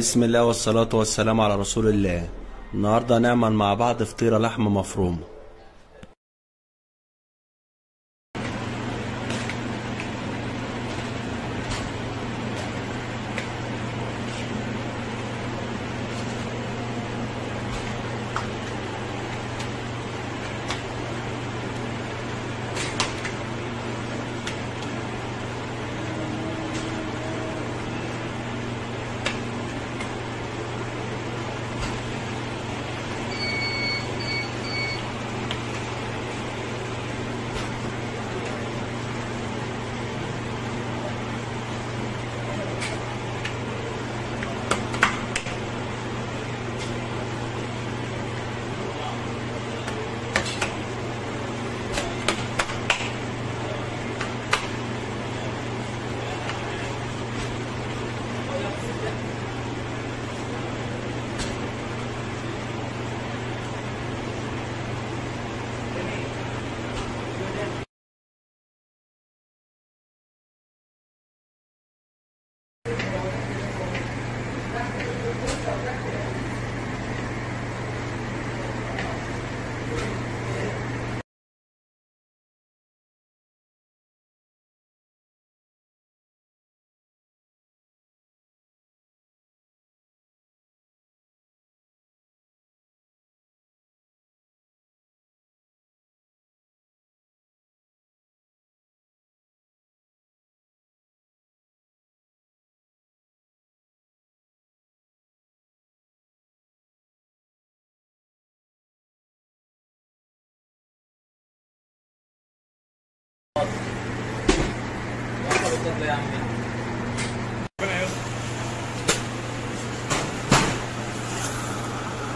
بسم الله والصلاة والسلام على رسول الله. النهاردة هنعمل مع بعض فطيرة لحمة مفرومة.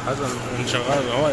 هذا شغال هو